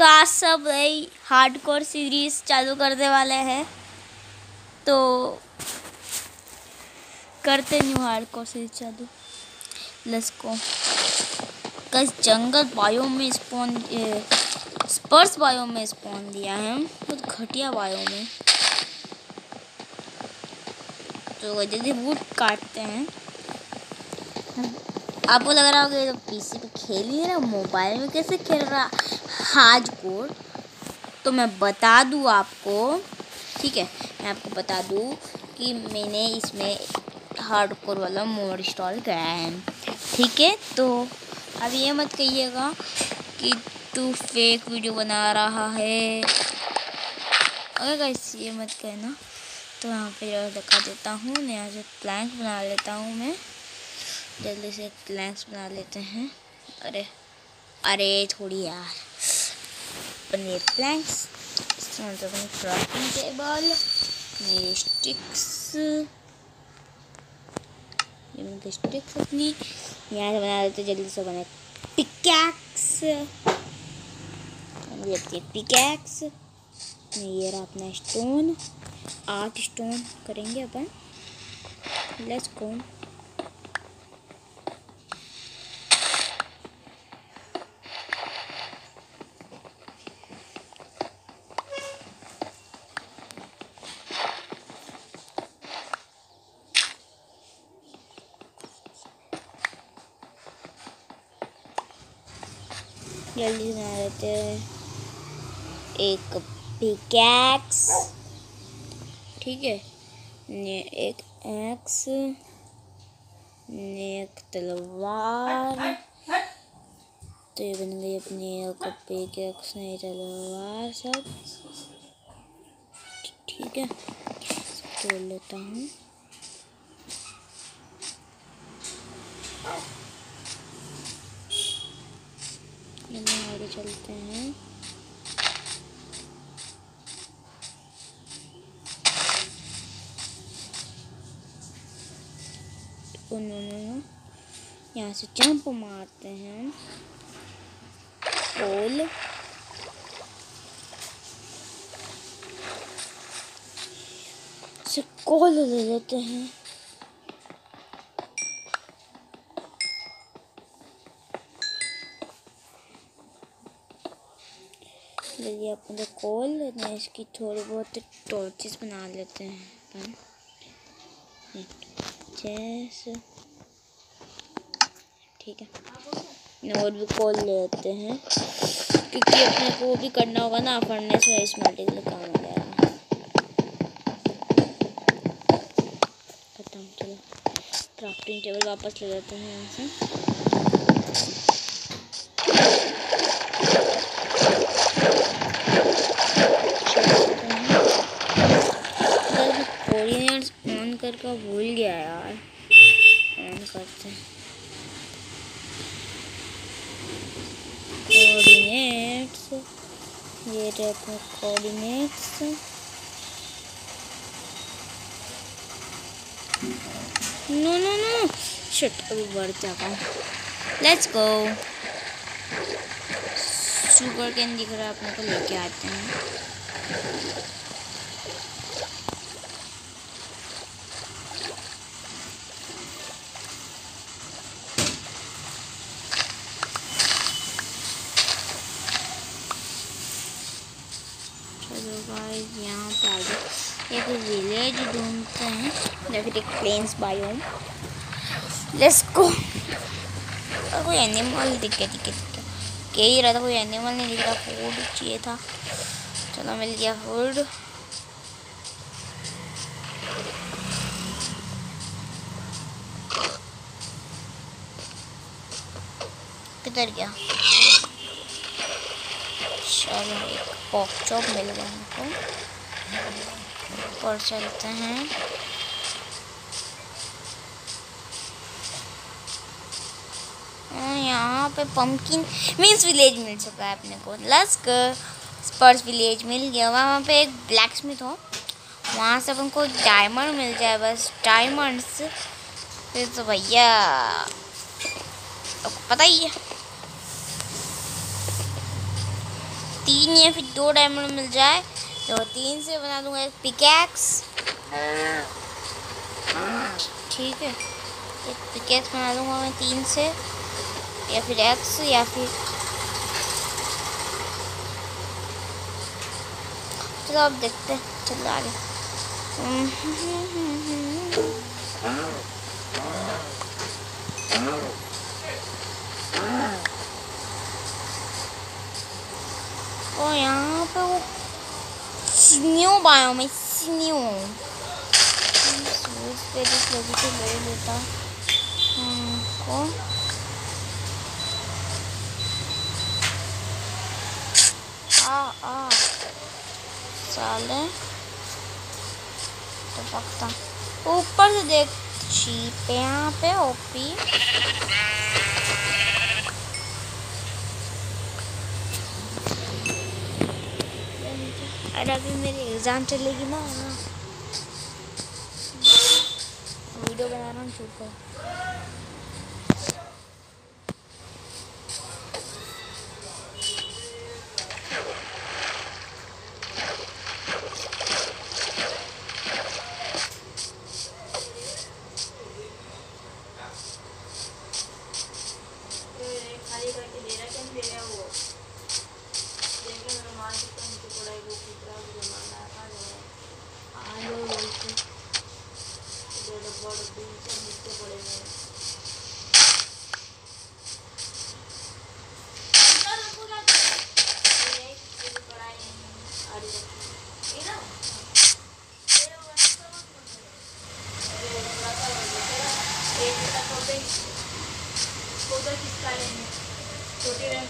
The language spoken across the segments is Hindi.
तो आज सब यही हार्ड हार्डकोर सीरीज़ चालू करने वाले हैं। तो करते न्यू हार्ड कोर सीरीज़ चालू। लेट्स गो कस जंगल बायो में स्पॉन स्पर्श बायो में स्पॉन दिया है बहुत घटिया बायो में तो जल्दी वुड काटते हैं। आपको लग रहा होगा तो पीसी पे खेल ही रहा, मोबाइल में कैसे खेल रहा? हाज कोड तो मैं बता दूँ आपको, ठीक है, मैं आपको बता दूँ कि मैंने इसमें हार्ड कोर वाला मोड इंस्टॉल कराया है, ठीक है? तो अब ये मत कहिएगा कि तू फेक वीडियो बना रहा है। अगर कैसे ये मत कहना। तो यहाँ पे दिखा देता हूँ यहाँ से प्लैंक बना लेता हूँ मैं। जल्दी से प्लैंक्स बना लेते हैं। अरे अरे, थोड़ी यार। अपने प्लैंक्स मतलब टेबल मेरे स्टिक्स ये मेरे स्टिक्स अपनी। यहाँ से बना लेते जल्दी से बना पिकैक्स ये पिकैक्स ये रहा अपना स्टोन आठ स्टोन करेंगे अपन। लेट्स गो जल्दी बना लेते हैं। एक पिकैक्स ठीक है। ने एक एक्स ने एक तलवार। तो ये बन गई अपनी एक पिकैक्स नहीं तलवार सब। ठीक है। तोड़ लेता हूँ आगे चलते हैं। उन्होंने यहाँ से जंप मारते हैं। पोल से कॉल ले लेते हैं। कोल इसकी थोड़ी बहुत टॉर्चेस बना लेते हैं। अपन जैसे ठीक है। और भी कोल ले लेते हैं। क्योंकि अपने को भी करना होगा ना फर्नेस में स्मेल्टिंग का काम हो जाएगा। खत्म, चलो। क्राफ्टिंग टेबल वापस ले लेते हैं यहाँ से। का भूल गया यार। ऑन करते हैं। कोऑर्डिनेट्स ये रहे अपने coordinates no no no shit अभी बढ़ जाता लेट्स गो शुगर कैन दिख रहा है अपने को, लेके आते हैं। गाइस यहाँ पे आगे एक विलेज ढूंढते हैं या फिर एक प्लेन्स बायोम लेट्स गो कोई एनिमल दिख गया दिख दिख. ही रहा था, कोई एनिमल नहीं दिख रहा फ़ूड चाहिए था. चलो मिल गया फ़ूड किधर गया? चलो एक पॉप चॉप मिल गया हमको ऊपर चलते हैं। यहाँ पे पंकिन मीन्स विलेज मिल चुका है अपने को। लस्क स्पर्स विलेज मिल गया। वहाँ वहाँ पे एक ब्लैक स्मिथ हो। वहाँ से अपन को डायमंड मिल जाए बस। डायमंड्स फिर तो भैया तो पता ही है। तीन या फिर दो डायमंड मिल जाए तो तीन से बना दूँगा एक पिकैक्स ठीक है, एक पिकैक्स बना दूँगा मैं तीन से, या फिर एक्स या फिर चलो आप देखते हैं, चलो आगे और यहाँ पे वो स्न्यू बायो में स्न्यू पेरिस लगी तो ले लेता को आ आ साले तो पकता ऊपर से देख, चीप यहाँ पे, ओपी। अरे अभी मेरी एग्ज़ाम चलेगी ना। वीडियो बना रहा हूँ शूट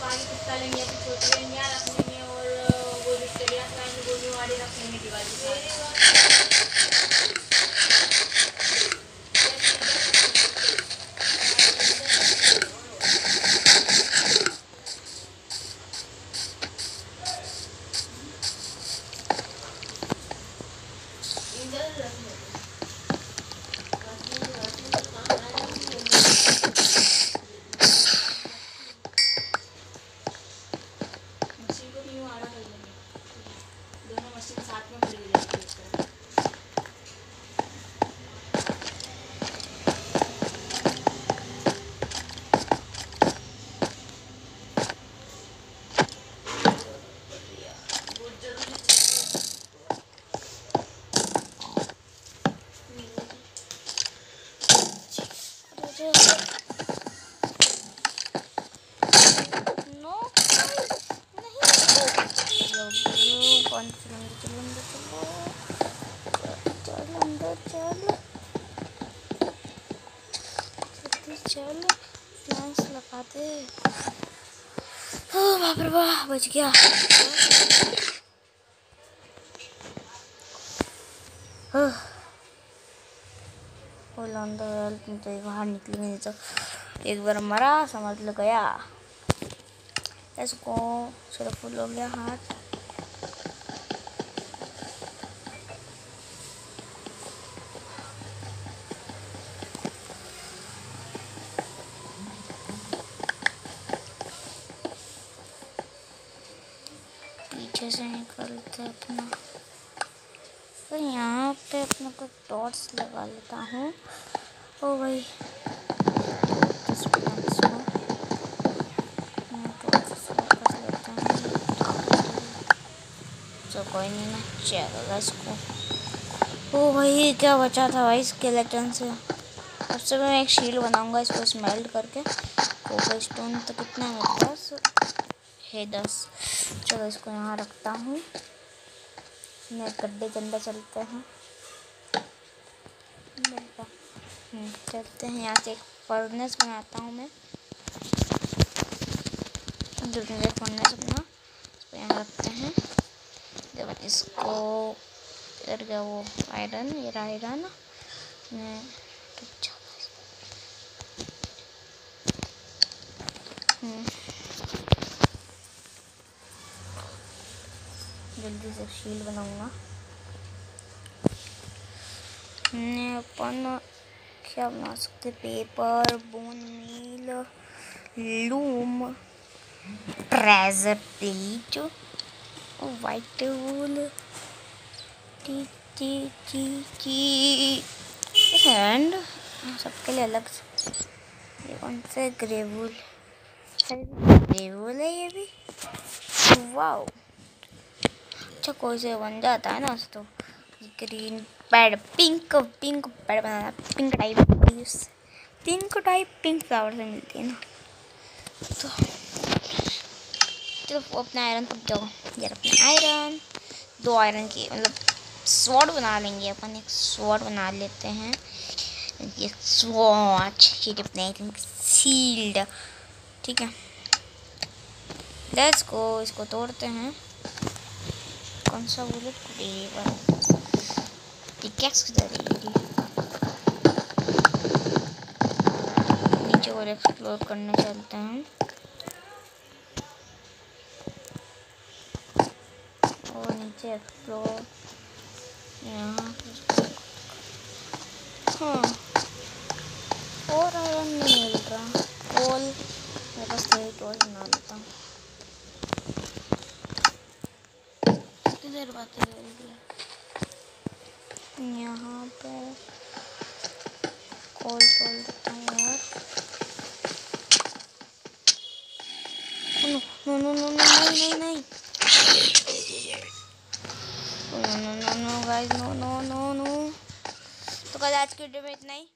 कर पिस्ता लेंगे या फिर छोटी लेंगे रख लेंगे और वो जो चलिया खाएँगे वो भी वाले रख लेंगे दिवाली मशीन को भी यूँ आड़ा कर लेंगे दोनों मशीन साथ में खड़ी हो जाती है इस तरह नो नहीं चलो चलो अंदर चलो चलो चलो चलो लगाते ओ बाप रे बच गया ओह, अंदर तो बाहर निकली नहीं तो एक बार मरा समझ लो गया इसको चलो फुल हो गया हाथ पीछे से निकलते अपना। तो यहाँ पे अपने को टॉर्च लगा लेता हूँ। ओ भाई तो कोई नहीं ना चलेगा इसको। ओ भाई क्या बचा था भाई स्केलेटन से? सबसे मैं एक शील्ड बनाऊँगा इसको स्मेल्ट करके। स्टोन तो कितना है मेरे है दस चलो इसको यहाँ रखता हूँ। मैं गड्ढे के अंदर चलते हैं। हम्म, चलते हैं। यहाँ से एक फर्नेस बनाता हूँ मैं। जो मुझे फर्नेस अपना इसको यहाँ रखते हैं। जब इसको इधर गया वो आयरन ये आयरन मैं अच्छा हम्म, जल्दी से शील बनाऊँगा। अपन क्या बना सकते? Paper bone meal loom treasure plate white wool T T T T and सबके लिए अलग ये कौन सा ग्रेवुल ग्रेवुल है ये भी। वाओ अच्छा कोई से बन जाता है ना तो। Green pad pink pink pad बनाना pink type pink type pink flower से मिलती है ना। तो चलो अपना आयरन तक जाओ। यार अपना आयरन दो आयरन की मतलब स्वॉर्ड बना लेंगे अपन, एक स्वॉर्ड बना लेते हैं। ये स्वॉच ये अपने की सील्ड ठीक है। लेट्स को इसको तोड़ते हैं। कौन सा बोले क्लेवर पिकेक्स किधर है ये नीचे और एक्सप्लोर करने चलते हैं। और नीचे एक्सप्लोर यहाँ हाँ। और आयरन नहीं मिल रहा। वॉल मेरे पास थ्री टोल बना लेता हूँ किधर बातें करेगी यहाँ पे कॉल हूँ यार। नो नो नो नो नहीं नहीं नहीं। No no no no guys no no no no. तो कल आज की वीडियो में इतना ही।